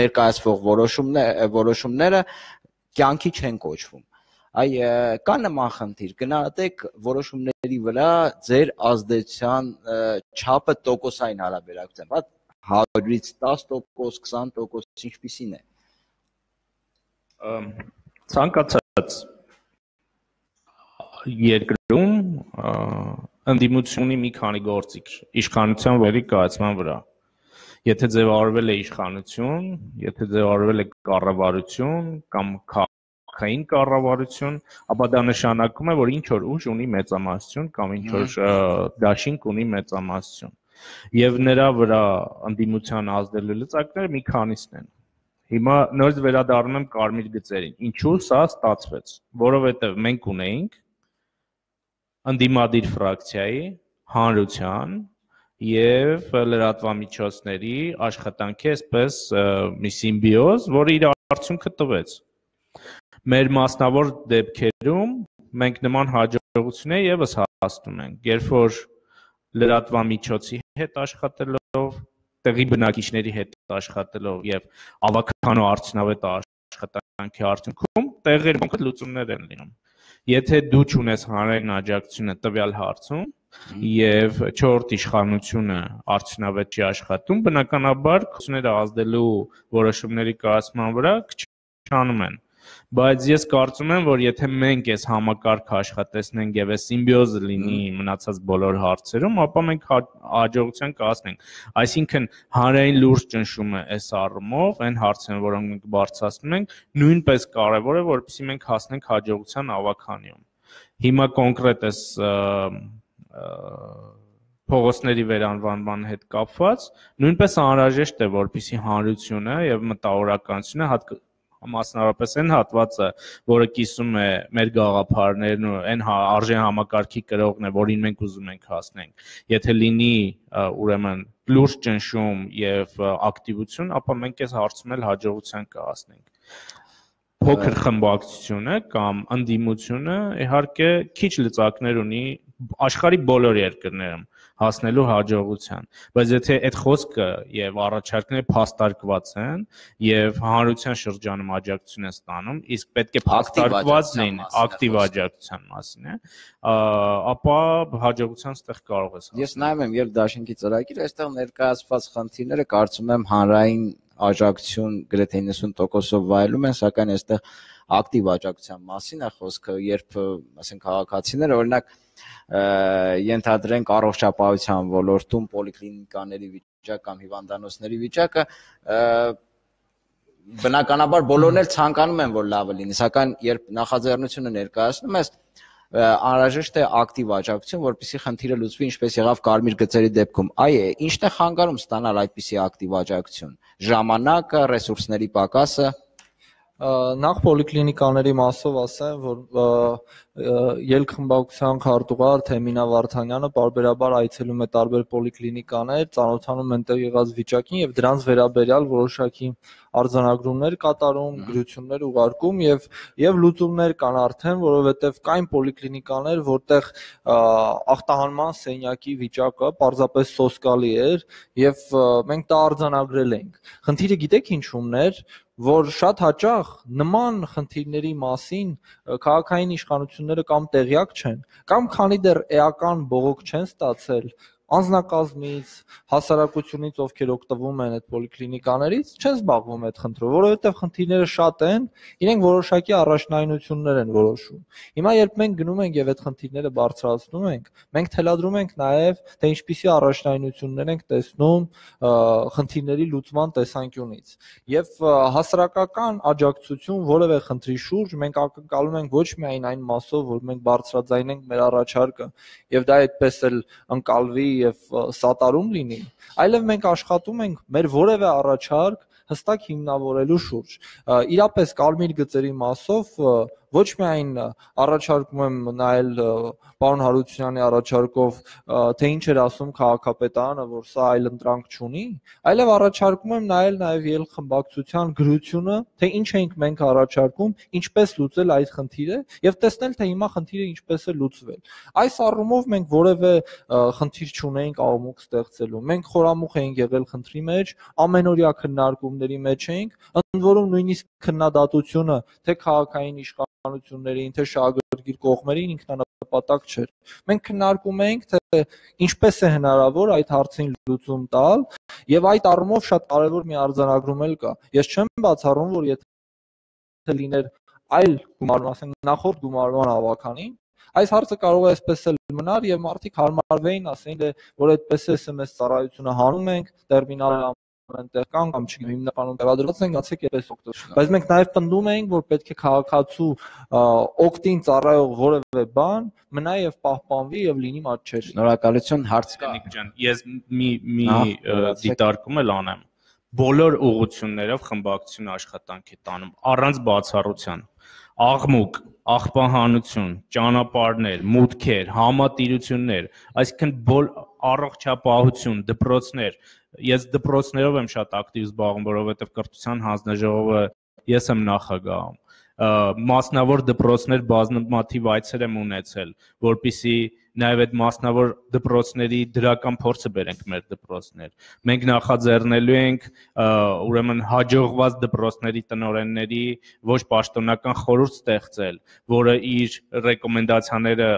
ներկայացվող որոշումները որոշումները կյանքի չեն կոչվում այ կա նման խնդիր գնահատեք որոշումների վրա ձեր ազդեցության չափը տոկոսային հարաբերակցությամբ 100-ից 10%, 20% ինչպիսին է։ Ցանկացած երկրում ընդդիմությունի մի քանի գործիք իշխանության վերի կայացման վրա։ Եթե ձևավորվել է իշխանություն, եթե ձևավորվել է կառավարություն կամ քաղաքային կառավարություն, ապա դա նշանակում է, որ ինչ որ ուժ ունի մեծամասնություն կամ ինչ որ դաշինք ունի մեծամասնություն եւ նրա վրա անդիմության ազդելու լծակները մի քանիսն են։ Հիմա նորից վերադառնում եմ կարմիր գծերին։ Ինչու սա ստացվեց։ Որովհետեւ մենք ունեինք անդիմադիր ֆրակցիայի հանրության եւ լրատվամիջոցների աշխատանքի այսպես մի սիմբիոզ, որը իր արդյունքը տվեց։ Մեր մասնավոր դեպքերում մենք նման հաջողություններ եւս հասնում ենք, երբ որ լրատվամիջոցի հետ աշխատելով, տեղի բնակիչների հետ աշխատելով եւ ավականո արդյունավետ աշխատանքի արդյունքում տեղեր մոնքը լուծումներ են լինում։ Եթե դու ճունես հանրային աջակցությունը տվյալ հարցում եւ 4-րդ իշխանությունը արդյունավետ չի աշխատում, բնականաբար քուսները ազդելու որոշումների կայացման վրա քչանում են բայց ես կարծում եմ, որ եթե մենք այս համակարգը աշխատեցնենք եւ այս սիմբիոզը լինի մնացած բոլոր հարցերում, ապա մենք հա, հաջողության կհասնենք։ Այսինքն հանրային լուրջ ճնշումը այս առումով, այն հարցերն, որոնք մենք բարձրացնում ենք, նույնպես կարեւոր է, որպեսզի մենք հասնենք հաջողության ավականիում։ Հիմա կոնկրետ այս փողոցների վերանվանման հետ կապված նույնպես անհրաժեշտ է որպիսի հանրությունը եւ մտավորականությունը մասնավորապես այն հատվածը, որը կիսում է մեր գաղափարներն ու այն հա, արժե համակարգի կրողն է, որին մենք ուզում ենք հասնենք։ Եթե լինի ուրեմն լուրջ ճնշում եւ ակտիվություն, ապա մենք այս հարցում էլ հաջողության կհասնենք փոքր խմբակցությունը կամ ընդդիմությունը իհարկե քիչ լծակներ ունի աշխարի բոլոր երկրներում հասնելու հաջողության բայց եթե այդ խոսքը եւ առաջարկները փաստարկված են եւ հանրության շրջանում աջակցություն են ստանում իսկ պետք է փաստարկված լինեն ակտիվ աջակցության մասին է ապա հաջողության ստեղ կարող ես ես նայում եմ եւ դաշինքի ծրագիրը այստեղ ներկայացված խնդիրները կարծում եմ հանրային աջակցություն գրեթե 90%-ով վայելում են սակայն այստեղ ակտիվ աջակցության մասին է խոսքը երբ ասենք քաղաքացիները օրինակ ենթադրենք առողջապահության ոլորտում պոլիկլինիկաների վիճակ կամ հիվանդանոցների վիճակը բնականաբար բոլորն էլ ցանկանում են որ լավը լինի սակայն երբ նախաձեռնությունը ներկայացնում ես անհրաժեշտ է ակտիվ աջակցություն, որպեսզի խնդիրը լուծվի, ինչպես եղավ կարմիր գծերի դեպքում։ Այ է, ի՞նչն է խանգարում ստանալ այդպիսի ակտիվ աջակցություն։ Ժամանակը, ռեսուրսների պակասը, նախ պոլիկլինիկաների մասով ասեմ, որ ելքխմբակցության քարտուղար Թեմինա Վարդանյանը բարբերաբար այցելում է տարբեր պոլիկլինիկաներ, ծանոթանում այնտեղ եղած վիճակին եւ դրանց վերաբերյալ որոշակի արձանագրումներ կատարում, գրություններ ուղարկում եւ եւ լուծումներ կան արդեն, որովհետեւ կային պոլիկլինիկաներ, որտեղ ախտահանման սենյակի վիճակը պարզապես սոսկալի էր եւ մենք դա արձանագրել ենք։ Խնդիրը գիտեք ինչումն էր, որ շատ հաճախ նման խնդիրների մասին քաղաքային իշխանությունները կամ տեղյակ չեն, կամ քանի դեռ էական բողոք չեն ստացել, անձնակազմից, հասարակությունից, ովքեր օգտվում են այդ պոլիկլինիկաներից, չեն զբաղվում այդ խնդրով, որովհետև խնդիրները շատ են, իրենք որոշակի առաջնայնություններ են որոշում։ Հիմա երբ մենք գնում ենք եւ այդ խնդիրները բարձրացնում ենք, մենք թելադրում ենք նաեւ թե ինչպիսի առաջնայնություններ ենք տեսնում խնդիրների լուծման տեսանկյունից։ Եվ հասարակական աջակցություն որևէ խնդրի շուրջ մենք ակնկալում ենք ոչ միայն այն մասով, որ մենք բարձրաձայնենք մեր առաջարկը եւ դա այդպես էլ ընկալվի եւ սատարում լինի, այլև մենք աշխատում ենք մեր որևէ առաջարկ հստակ հիմնավորելու շուրջ։ Իրապես կարմիր գծերի մասով ոչ միայն առաջարկում եմ նայել պարոն Հարությունյանի առաջարկով, թե ինչ էր ասում քաղաքապետարանը, որ սա այլ ընտրանք չունի, այլև առաջարկում եմ նայել նաև ել խմբակցության գրությունը, թե ինչ էինք մենք առաջարկում, ինչպես լուծել այդ խնդիրը եւ տեսնել թե հիմա խնդիրը ինչպես է լուծվել։ Այս առումով մենք որևէ խնդիր չունեինք աղմուկ ստեղծելու։ Մենք խորամուխ էինք եղել խնդրի մեջ, ամենօրյա քննարկումների մեջ էինք, ընդ որում նույնիսկ քննադատությունը թե քաղաքային իշխան իշխանություններին, թե շահագրգիռ կողմերին ինքնանպատակ չէր։ Մենք քննարկում էինք, թե ինչպես է հնարավոր այդ հարցին լուծում տալ, եւ այդ առումով շատ կարեւոր մի արձանագրում էլ կա։ Ես չեմ բացառում, որ եթե լիներ այլ գումարման, ասենք նախորդ գումարման հավաքանին, այս հարցը կարող է այսպես էլ մնար եւ մարդիկ հարմարվեին, ասեին, դե որ այդպես է SMS ծառայությունը հանում ենք, տերմինալը այնտեղ կան կամ չգիտեմ հիմնականում տեղադրված են գացեք երես օկտոբեր բայց մենք նաև պնդում էինք որ պետք է քաղաքացու օկտին ծառայող որևէ բան մնա եւ պահպանվի եւ լինի մատչեր շնորհակալություն հարց կա Նիկ ջան ես մի մի դիտարկում էլ անեմ բոլոր ուղություններով խմբակցություն աշխատանք է տանում առանց բացառության աղմուկ աղբահանություն, ճանապարհներ, մուտքեր, համատիրություններ, այսինքն բոլ առողջապահություն, դպրոցներ, ես դպրոցներով եմ շատ ակտիվ զբաղվում, որովհետև կրթության հանձնաժողովը ես եմ նախագահում մասնավոր դպրոցներ բազմաթիվ այցեր եմ ունեցել, որpիսի նաև այդ մասնավոր դպրոցների դրական փորձը բերենք մեր դպրոցներ։ Մենք նախաձեռնելու ենք ուրեմն հաջողված դպրոցների տնօրենների ոչ պաշտոնական խորհուրդ ստեղծել, որը իր ռեկոմենդացիաները,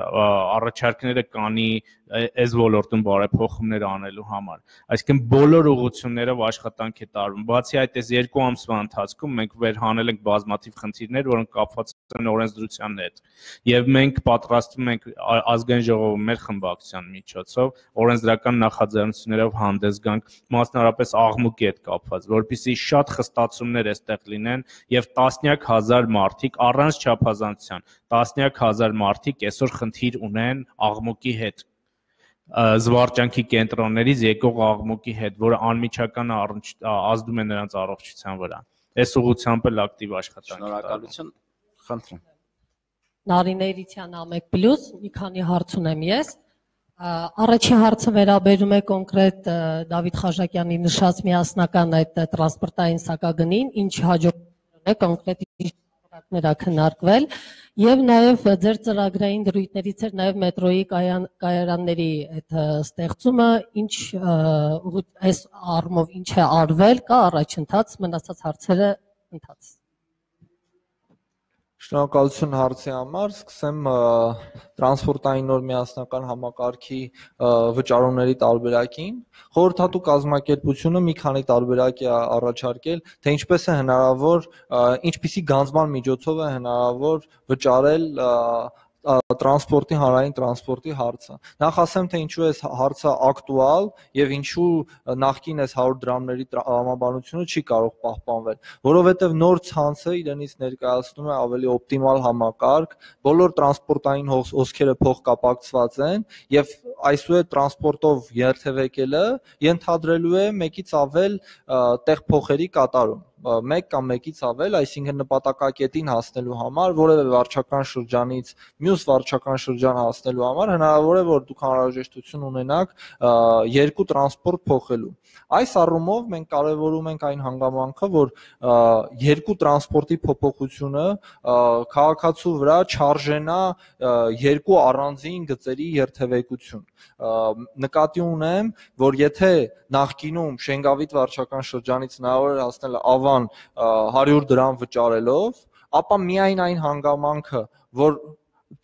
առաջարկները կանի այս ոլորտում բարեփոխումներ անելու համար։ Այսինքն բոլոր ուղություններով աշխատանք է տարվում։ Բացի այդ, այս երկու ամսվա ընթացքում մենք վերհանել ենք բազմաթիվ խնդիրներ, որոնք կապված են օրենսդրության հետ։ Եվ մենք պատրաստվում ենք ազգային ժողովը մեր խմբակցության միջոցով օրենսդրական նախաձեռնություններով հանդես գանք մասնարարպես աղմուկի հետ կապված, որpիսի շատ խստացումներ այստեղ լինեն եւ տասնյակ հազար մարդիկ առանց չափազանցության, տասնյակ հազար մարդիկ այսօր խնդիր ունեն աղմուկի հետ զվարճանքի կենտրոններից եկող աղմուկի հետ, որը անմիջական ազդում է նրանց առողջության վրա։ Այս ուղղությամբ էլ ակտիվ աշխատանք։ Շնորհակալություն։ Խնդրեմ։ Նարինեիրիցյան ամեկ պլյուս մի քանի հարց ունեմ ես։ Առաջին հարցը վերաբերում է կոնկրետ Դավիթ Խաչակյանի նշած միասնական այդ տրանսպորտային սակագնին, ինչ հաջողություն է կոնկրետ նրա քննարկվել եւ նաեւ ձեր ծրագրային դրույթներից էր նաեւ մետրոյի կայանների այդ ստեղծումը ինչ այս առումով ինչ է արվել կա առաջընթաց մնացած հարցերը ընթաց Շնորհակալություն հարցի համար։ Սկսեմ տրանսպորտային նոր միասնական համակարգի վճարումների տարբերակին։ Խորհրդատու կազմակերպությունը մի քանի տարբերակ է առաջարկել, թե ինչպես է հնարավոր, ինչպիսի գանձման միջոցով է հնարավոր վճարել տրանսպորտի հանրային տրանսպորտի հարցը։ Նախ ասեմ, թե ինչու է հարցը ակտուալ եւ ինչու նախքին այս 100 դրամների տրամաբանությունը չի կարող պահպանվել, որովհետեւ նոր ցանցը իրենից ներկայացնում է ավելի օպտիմալ համակարգ, բոլոր տրանսպորտային հոսքերը փոխկապակցված են եւ այսուհետ տրանսպորտով երթևեկելը ենթադրելու է մեկից ավել տեղ փոխերի կատարում մեկ կամ մեկից ավել, այսինքն նպատակակետին հասնելու համար որևէ վարչական շրջանից մյուս վարչական շրջան հասնելու համար հնարավոր է որ դուք անհրաժեշտություն ունենաք երկու տրանսպորտ փոխելու։ Այս առումով մենք կարևորում ենք այն հանգամանքը, որ երկու տրանսպորտի փոփոխությունը քաղաքացու վրա չարժենա երկու առանձին գծերի երթևեկություն։ Նկատի ունեմ, որ եթե նախկինում Շենգավիթ վարչական շրջանից հնարավոր էր հասնել ավան 100 դրամ վճարելով, ապա միայն այն հանգամանքը, որ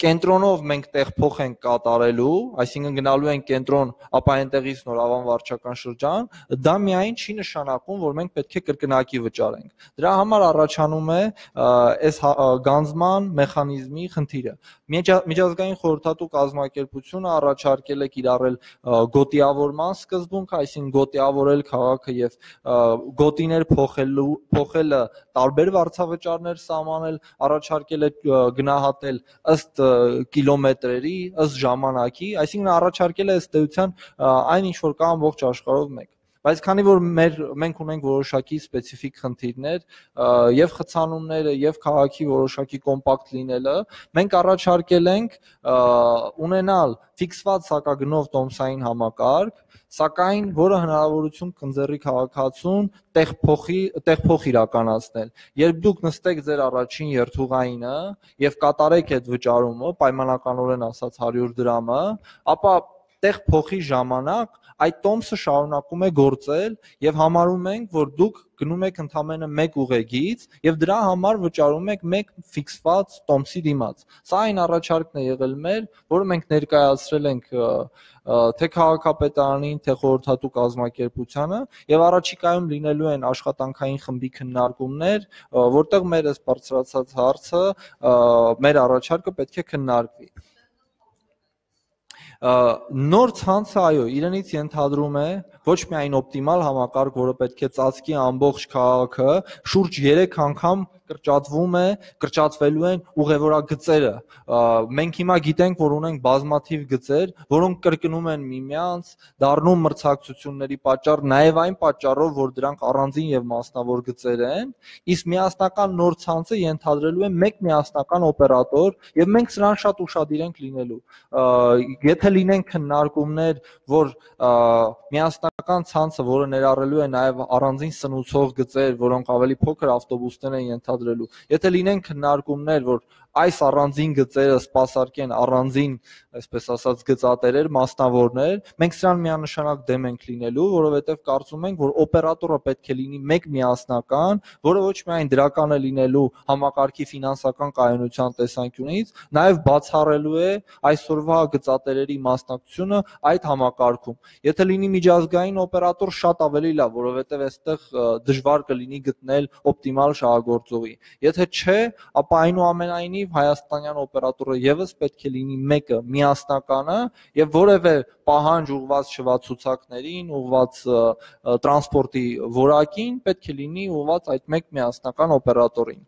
կենտրոնով մենք տեղփոխ ենք կատարելու, այսինքն գնալու ենք կենտրոն, ապա այնտեղից նոր ավան վարչական շրջան, դա միայն չի նշանակում, որ մենք պետք է կրկնակի վճարենք։ Դրա համար առաջանում է այս գանձման մեխանիզմի խնդիրը։ Միջազգային խորհրդատու կազմակերպությունը առաջարկել է կիրառել գոտիավորման սկզբունք, այսինքն գոտիավորել քաղաքը եւ գոտիներ փոխելու փոխելը տարբեր վարձավճարներ սահմանել, առաջարկել է գնահատել ըստ կիլոմետրերի, ըստ ժամանակի, այսինքն առաջարկել է ըստ էության այն ինչ որ կա ամբողջ աշխարհով մեկ Բայց քանի որ մեր մենք ունենք որոշակի սպეციფიկ խնդիրներ, եւ խցանումները, եւ քաղաքի որոշակի կոմպակտ լինելը, մենք առաջարկել ենք ունենալ ֆիքսված սակագնով տոմսային համակարգ, սակայն որը հնարավորություն կընձեռի քաղաքացուն տեղփոխի տեղփոխ իրականացնել։ Երբ դուք նստեք ձեր առաջին երթուղայինը եւ կատարեք այդ վճարումը, պայմանականորեն ասած 100 դրամը, ապա տեղ փոխի ժամանակ այդ տոմսը շարունակում է գործել եւ համարում ենք, որ դուք գնում եք ընդամենը մեկ ուղեգից եւ դրա համար վճարում եք մեկ ֆիքսված տոմսի դիմաց։ Սա այն առաջարկն է եղել մեր, որը մենք ներկայացրել ենք թե քաղաքապետարանին, թե խորհրդատու կազմակերպությանը եւ առաջիկայում լինելու են աշխատանքային խմբի քննարկումներ, որտեղ մեր այս բարձրացած հարցը, մեր առաջարկը պետք է քննարկվի նոր ցանցը այո իրենից ենթադրում է ոչ միայն օպտիմալ համակարգ, որը պետք է ծածկի ամբողջ քաղաքը, շուրջ 3 անգամ կրճատվում է, կրճատվելու են ուղևորագծերը։ Մենք հիմա գիտենք, որ ունենք բազմաթիվ գծեր, որոնք կրկնում են միմյանց, դառնում մրցակցությունների պատճառ, նաև այն պատճառով, որ դրանք առանձին եւ մասնավոր գծեր են, իսկ միասնական նոր ցանցը ենթադրելու է մեկ միասնական օպերատոր եւ մենք սրան շատ ուշադիր ենք լինելու։ Եթե լինեն քննարկումներ, որ միասնական ցանցը, որը ներառելու է նաև առանձին սնուցող գծեր, որոնք ավելի փոքր ավտոբուսներ են ենթադրելու Եթե լինեն քննարկումներ, որ այս առանձին գծերը սпасարկեն առանձին, այսպես ասած, գծատերեր, մասնավորներ, մենք սրան միանշանակ դեմ ենք լինելու, որովհետև կարծում ենք, որ օպերատորը պետք է լինի մեկ միասնական, որը ոչ միայն դրական է լինելու համակարգի ֆինանսական կայունության տեսանկյունից, նաև բացառելու է այսօրվա գծատերերի մասնակցությունը այդ համակարգում։ Եթե լինի միջազգային օպերատոր շատ ավելի լավ, որովհետև այստեղ դժվար կլինի գտնել օպտիմալ շահագործողի։ Եթե չէ, ապա այնուամենայնիվ բնականին հայաստանյան օպերատորը եւս պետք է լինի մեկը միասնականը եւ որևէ պահանջ ուղված շվացուցակներին, ուղված տրանսպորտի որակին պետք է լինի ուղված այդ մեկ միասնական օպերատորին։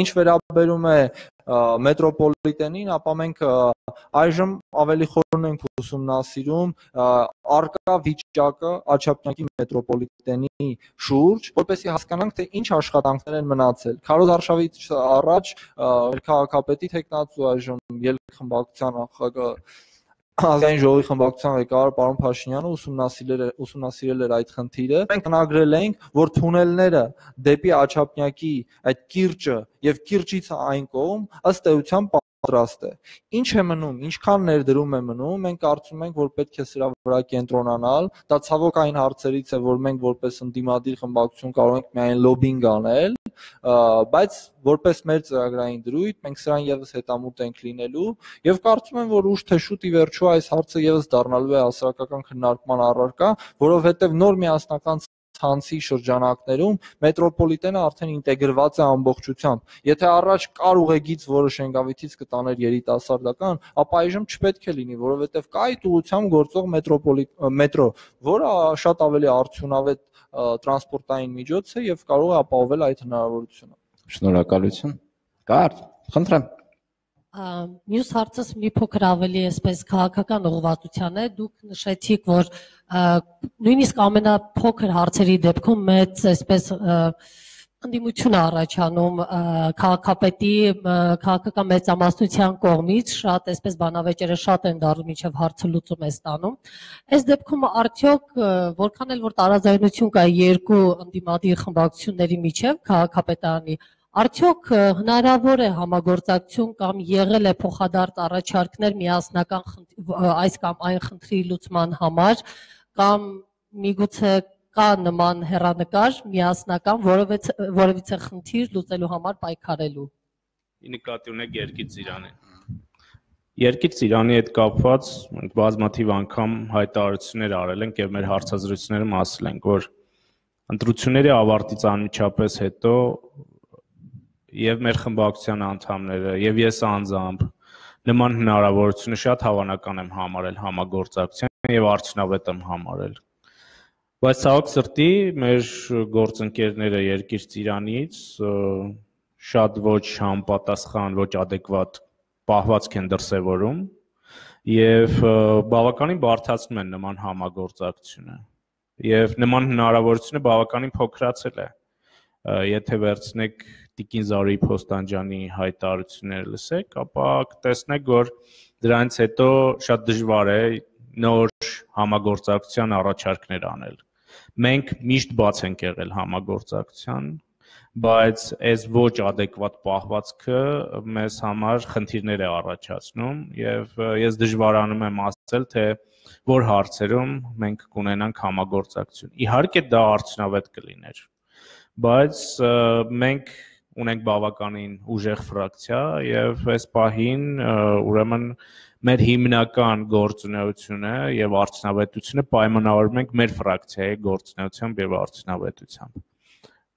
Ինչ վերաբերում է մետրոպոլիտենին, ապա մենք այժմ ավելի խորն ենք ուսումնասիրում արկա վիճակը Աչափնյակի մետրոպոլիտենի շուրջ, որպեսզի հասկանանք, թե ինչ աշխատանքներ են մնացել։ Քարոզ Արշավից առաջ քաղաքապետի տեխնացու այժմ ելք խմբակցության նախագահ ազգային ժողովի խմբակցության ղեկավար պարոն Փաշինյանը ուսումնասիրել էր ուսումնասիրել էր այդ խնդիրը։ Մենք տնագրել ենք, որ թունելները դեպի Աչափնյակի այդ կիրճը եւ կիրճից այն կողմ ըստ էության պատրաստ է։ Ինչ է մնում, ինչքան ներդրում է մնում, մենք կարծում ենք, որ պետք է սրա վրա կենտրոնանալ։ Դա ցավոք այն հարցերից է, որ մենք որպես ընդդիմադիր խմբակցություն կարող ենք միայն լոբինգ անել, բայց որպես մեր ծրագրային դրույթ մենք սրան եւս հետամուտ ենք լինելու եւ կարծում եմ, որ ուշ թե շուտ ի վերջո այս հարցը եւս դառնալու է հասարակական քննարկման առարկա, որովհետեւ նոր միասնական ցանցի շրջանակներում մետրոպոլիտենը արդեն ինտեգրված է ամբողջությամբ։ Եթե առաջ կար ուղեգից, որը Շենգավիթից կտաներ երիտասարդական, ապա այժմ չպետք է լինի, որովհետև կա այդ ուղությամբ գործող մետրոպոլիտ մետրո, որը շատ ավելի արդյունավետ տրանսպորտային միջոց է եւ կարող է ապահովել այդ հնարավորությունը։ Շնորհակալություն։ Կարդ, խնդրեմ։ Մյուս հարցս մի փոքր ավելի էսպես քաղաքական ուղղվածության է։ Դուք նշեցիք, որ նույնիսկ ամենափոքր հարցերի դեպքում մեծ էսպես ընդդիմություն առաջանում քաղաքապետի քաղաքական մեծամասնության կողմից շատ այսպես բանավեճերը շատ են դառնում միջև հարցը լուծում է ստանում այս դեպքում արդյոք որքան էլ որ տարաձայնություն կա երկու ընդդիմադիր խմբակցությունների միջև քաղաքապետարանի Արդյոք հնարավոր է համագործակցություն կամ եղել է փոխադարձ առաջարկներ միասնական այս կամ այն խնդրի լուծման համար կամ միգուցե կա նման հերանեկար միասնական որևէ որևիցե խնդիր լուծելու համար պայքարելու նկատի ունեք երկիր ծիրանին։ Երկիր ծիրանի հետ կապված մենք բազմաթիվ անգամ հայտարարություններ արել ենք եւ մեր հարցազրույցներում ասել ենք, որ ընտրությունների ավարտից անմիջապես հետո եւ մեր խմբակցության անդամները եւ ես անձամբ նման հնարավորությունը շատ հավանական եմ համարել համագործակցության եւ արդյունավետ եմ համարել։ Բայց ցավոք սրտի մեր գործընկերները երկիր ծիրանից շատ ոչ համապատասխան, ոչ adekvat պահվածք են դրսևորում եւ բավականին բարթացնում են նման համագործակցությունը եւ նման հնարավորությունը բավականին փոքրացել է եթե վերցնեք Տիկին Զարուի Փոստանջանի հայտարարությունները լսեք, ապա կտեսնեք, որ դրանից հետո շատ դժվար է նոր համագործակցության առաջարկներ անել։ Մենք միշտ բաց ենք եղել համագործակցության, բայց այս ոչ adekvat պահվածքը մեզ համար խնդիրներ է առաջացնում եւ ես դժվարանում եմ ասել թե որ հարցերում մենք կունենանք համագործակցություն։ Իհարկե դա արդյունավետ կլիներ, բայց մենք ունենք բավականին ուժեղ ֆրակցիա եւ այս պահին ուրեմն մեր հիմնական գործունեությունը եւ արդյունավետությունը պայմանավորում ենք մեր ֆրակցիայի գործունեությամբ եւ արդյունավետությամբ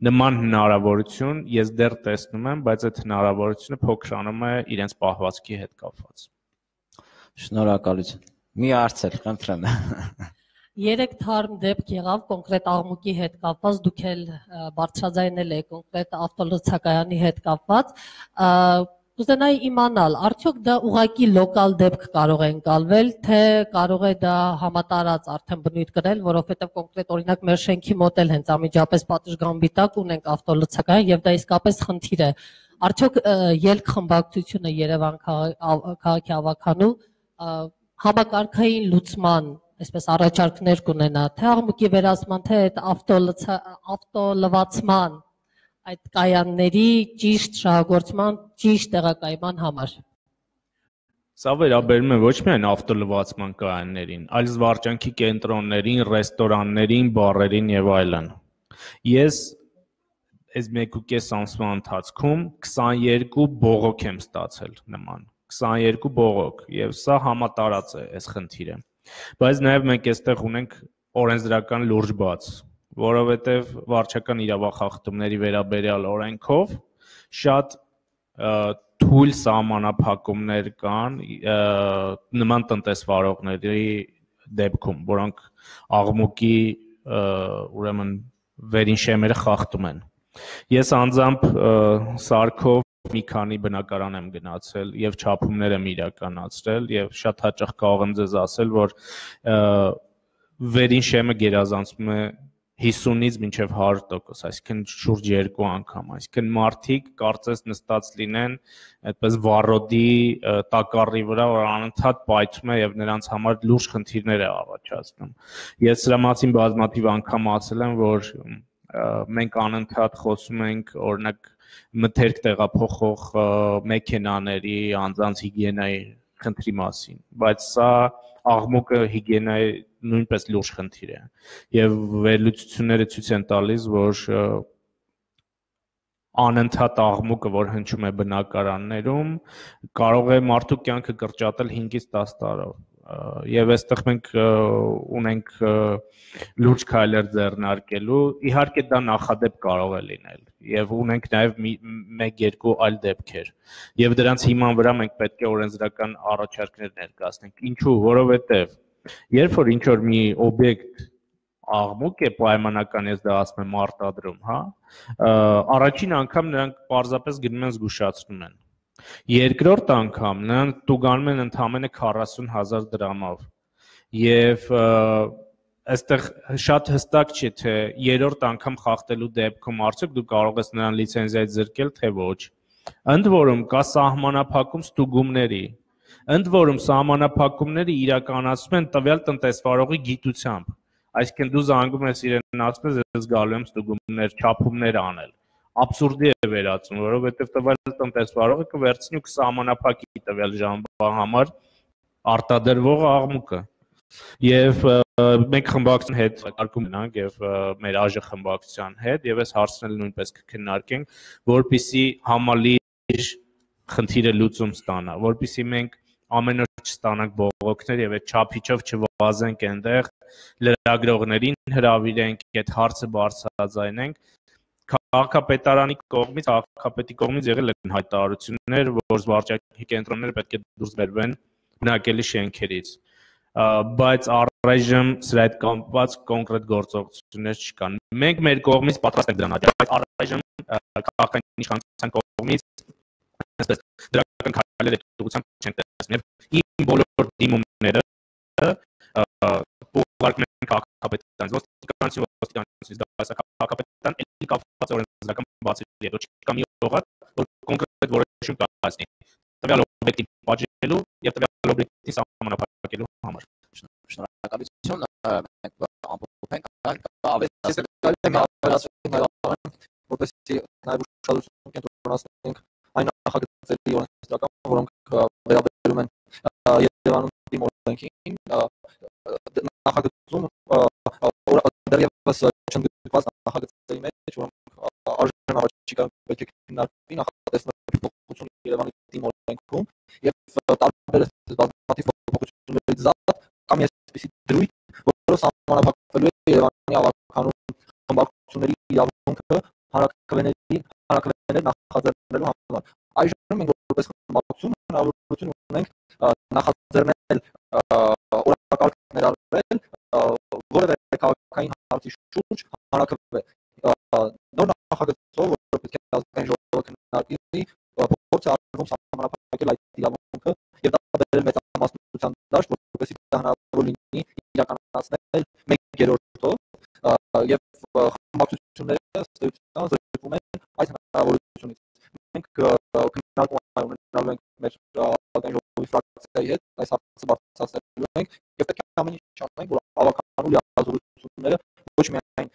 նման հնարավորություն ես դեռ տեսնում եմ, բայց այդ հնարավորությունը փոքրանում է իրենց պահվածքի հետ կապված։ Շնորհակալություն։ Մի հարց էլ, խնդրեմ։ Երեք թարմ դեպք եղավ կոնկրետ աղմուկի հետ կապված, դուք էլ բարձրաձայնել եք կոնկրետ ավտոլցակայանի հետ կապված։ Կուզենայի իմանալ, արդյոք դա ուղակի լոկալ դեպք կարող է ընկալվել, թե կարող է դա համատարած արդեն բնույթ կրել, որովհետև կոնկրետ օրինակ մեր շենքի մոտ էլ հենց ամիջապես պատշգամբի տակ ունենք ավտոլցակայան եւ դա իսկապես խնդիր է։ Արդյոք ելք խմբակցությունը Երևան քաղաքի ավականու համակարգային լուծման այսպես առաջարկներ կունենա թե աղմուկի վերացման, թե այդ ավտոլվացման այդ կայանների ճիշտ շահագործման, ճիշտ տեղակայման համար։ Սա վերաբերում է ոչ միայն ավտոլվացման կայաններին, այլ զվարճանքի կենտրոններին, ռեստորաններին, բարերին եւ այլն։ Ես այս 1.5 ամսվա ընթացքում 22 բողոք եմ ստացել նման 22 բողոք եւ սա համատարած է այս խնդիրը Բայց նաև մենք այստեղ ունենք օրենսդրական լուրջ բաց, որովհետև վարչական իրավախախտումների վերաբերյալ օրենքով շատ թույլ սահմանափակումներ կան նման տնտեսվարողների դեպքում, որոնք աղմուկի ուրեմն վերին շեմերը խախտում են։ Ես անձամբ սարքով մի քանի բնակարան եմ գնացել եւ չափումներ եմ իրականացրել եւ շատ հաճախ կարող եմ ձեզ ասել, որ վերին շեմը գերազանցում է 50-ից մինչև 100%, այսինքն շուրջ 2 անգամ, այսինքն մարդիկ կարծես նստած լինեն այդպես վառոդի տակառի վրա, որ անընդհատ պայթում է եւ նրանց համար լուրջ խնդիրներ է առաջացնում։ Ես սրա մասին բազմաթիվ անգամ ասել եմ, որ մենք անընդհատ խոսում ենք օրինակ մթերք տեղափոխող մեքենաների անձանց հիգիենայի խնդրի մասին, բայց սա աղմուկը հիգիենայի նույնպես լուրջ խնդիր է։ Եվ վերլուծությունները ցույց են տալիս, որ անընդհատ աղմուկը, որ հնչում է բնակարաններում, կարող է մարդու կյանքը կրճատել 5-ից 10 տարով եւ այստեղ մենք ունենք լուրջ քայլեր ձեռնարկելու իհարկե դա նախադեպ կարող է լինել եւ ունենք նաեւ մեկ-երկու այլ դեպքեր եւ դրանց հիման վրա մենք պետք է օրենսդրական առաջարկներ ներկայացնենք ինչու որովհետեւ երբ որ ինչ որ մի օբյեկտ աղմուկ է պայմանական ես դա ասում եմ արտադրում, հա, առաջին անգամ նրանք պարզապես գնում են զգուշացնում են Երկրորդ անգամ նրանք տուգանում են ընդամենը 40000 դրամով։ Եվ այստեղ շատ հստակ չէ թե երրորդ անգամ խախտելու դեպքում արդյոք դու կարող ես նրան լիցենզիայից զրկել թե ոչ։ Ընդ որում կա սահմանափակում ստուգումների։ Ընդ որում սահմանափակումները իրականացվում են տվյալ տնտեսվարողի գիտությամբ։ Այսինքն դու զանգում ես իրեն ասում ես ես գալու եմ ստուգումներ, չափումներ անել աբսուրդի է վերածում, որովհետև տվյալ տնտեսվարողը կվերցնի ու կսահմանափակի տվյալ ժամվա համար արտադրվող աղմուկը։ Եվ մենք խմբակցության հետ կարգում ունենք եւ մեր ԱԺ խմբակցության հետ եւ այս հարցնել նույնպես կքննարկենք, որpիսի համալիր խնդիրը լուծում ստանա, որpիսի մենք ամեն օր չստանանք բողոքներ եւ այդ չափիչով չվազենք այնտեղ լրագրողներին հրավիրենք, այդ հարցը բարձրաձայնենք քաղաքապետարանի կողմից, քաղաքապետի կողմից եղել են հայտարարություններ, որ զվարճակի կենտրոնները պետք է դուրս բերվեն բնակելի շենքերից բայց առայժմ սրա հետ կապված կոնկրետ գործողություններ չկան։ Մենք մեր կողմից պատրաստ ենք դրան աջակցել, բայց առայժմ քաղաքային իշխանության կողմից այսպես դրական քայլեր դուրսությամբ չեն տեսնել։ Իմ բոլոր դիմումները ուղարկում են քաղաքապետարան, ոստիկանություն, ոստիկանությունից դա քաղաքապետարան էլի կապված օրենսդրական բացի հետո չկա մի օղակ, որ կոնկրետ որոշում կայացնի։ Տվյալ օբյեկտին պատժելու եւ տվյալ օբյեկտի սահմանափակելու համար։ Շնորհակալություն։ Մենք ամփոփենք, ավելացնենք ավելացնենք որպեսզի նաև ուշադրություն կենտրոնացնենք այն նախագծերի օրենսդրական, որոնք վերաբերում են Երևանում դիմորդենքին, նախագծում դեռևս չընդգրկված որոնք առաջիկա պետք է քննարկվի նախատեսված փոփոխություն Երևանի դիմորդենքում եւ տարբեր բազմաթիվ փոփոխություններից զատ կամ այսպիսի դրույթ, որը սահմանափակվելու է Երևանի ավականուն խմբակցությունների իրավունքը հանրակրվեների հանրակրվեներ նախաձեռնելու համար։ Այժմ մենք որպես խմբակցություն հնարավորություն ունենք նախաձեռնել օրակարգ ներառվել որևէ քաղաքային հարցի շուրջ հանրակրվե նոր նախագծով, որը պետք է ազգային ժողովը քննարկի, փորձ է արվում սահմանափակել այդ իրավունքը բերել մեծամասնության դաշտ, որպեսզի դա հնարավոր լինի իրականացնել 1/3-ով եւ խմբակցությունները ստեղծության զրկվում են այդ հնարավորությունից։ Մենք քննարկում ունենալու ենք մեր ազգային ժողովի ֆրակցիայի հետ այս հարցը բարձրացնելու ենք եւ պետք է ամեն ինչ անենք, որ ավականու լիազորությունները ոչ միայն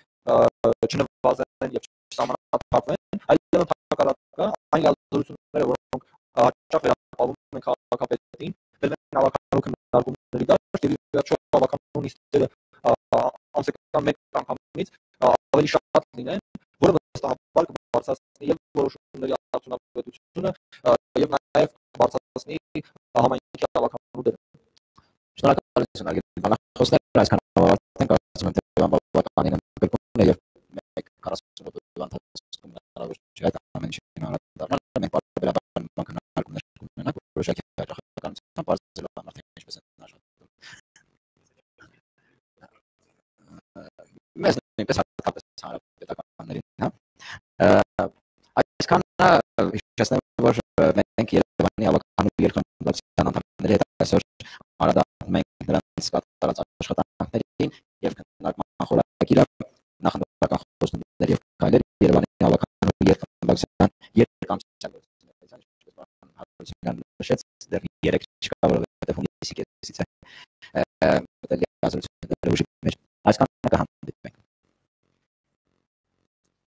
չնվազեն եւ չսահմանափակվեն, այլ ընդհանրակարգը այն լիազորությունները, որոնք հաճախ վերապահվում են ավականու եւ վերջո ավականու նիստերը ամսական մեկ անգամից ավելի շատ լինեն, որը վստահաբար կբարձրացնի եւ որոշումների արդյունավետությունը եւ նաեւ կբարձրացնի համայնքի ավականու դերը։ Շնորհակալություն ագետ բանախոսներ այսքան ավարտենք կարծում եմ թե բավականին ընդգրկուն է եւ մեկ 40 րոպե ընթացքում հնարավոր չէ այդ ամեն ինչին անդառնալ մենք բարբերաբար բանկնարկումներ կունենանք որոշակի հաջողականությամբ բարձրացնելու համար ինչպես են աշխատում մեզ նույնպես հատկապես հանրապետականներին, հա։ Այսքան հիշեցնեմ, որ մենք Երևանի ավականու երկրորդ անդամների հետ այսօր անդրադառնում ենք նրանց կատարած աշխատանքներին եւ քննարկման խորագիրը նախնդրական խոստումներ եւ քայլեր Երևանի ավականու երկրորդ երկամսյան գործունեության ինչպես բան հարցության նշեց դեռ 3 չկա որովհետեւ հունիսի կեսից է մտել ազրությունները ուժի մեջ այսքան